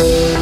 Hoping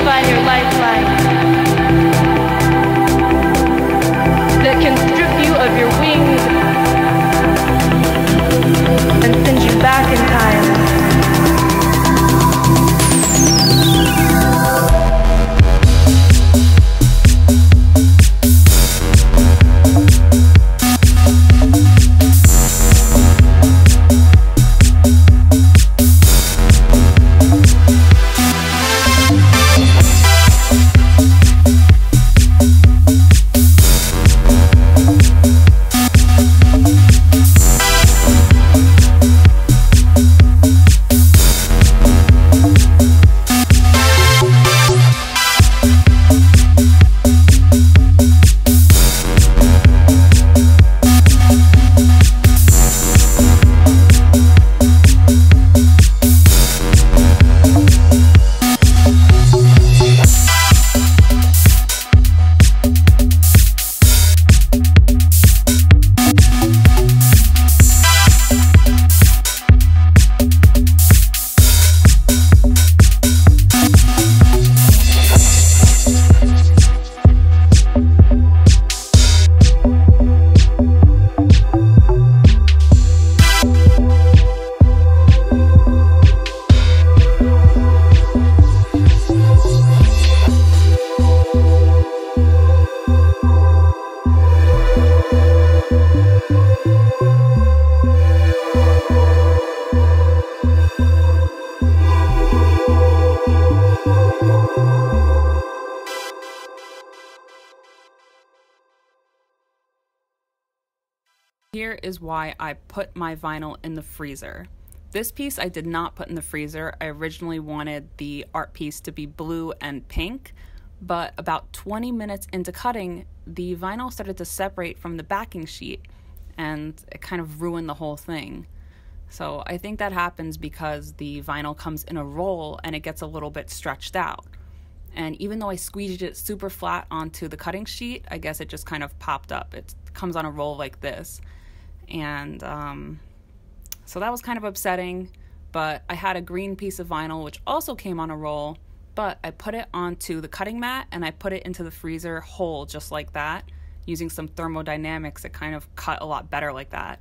redefine your lifeline. That can strip you of your wings and send you back in Here is why I put my vinyl in the freezer. This piece I did not put in the freezer. I originally wanted the art piece to be blue and pink, but about 20 minutes into cutting, the vinyl started to separate from the backing sheet and it kind of ruined the whole thing. So I think that happens because the vinyl comes in a roll and it gets a little bit stretched out. And even though I squeezed it super flat onto the cutting sheet, I guess it just kind of popped up. It comes on a roll like this. And um, so that was kind of upsetting. But I had a green piece of vinyl, which also came on a roll, but I put it onto the cutting mat and I put it into the freezer whole, just like that. Using some thermodynamics, it kind of cut a lot better like that.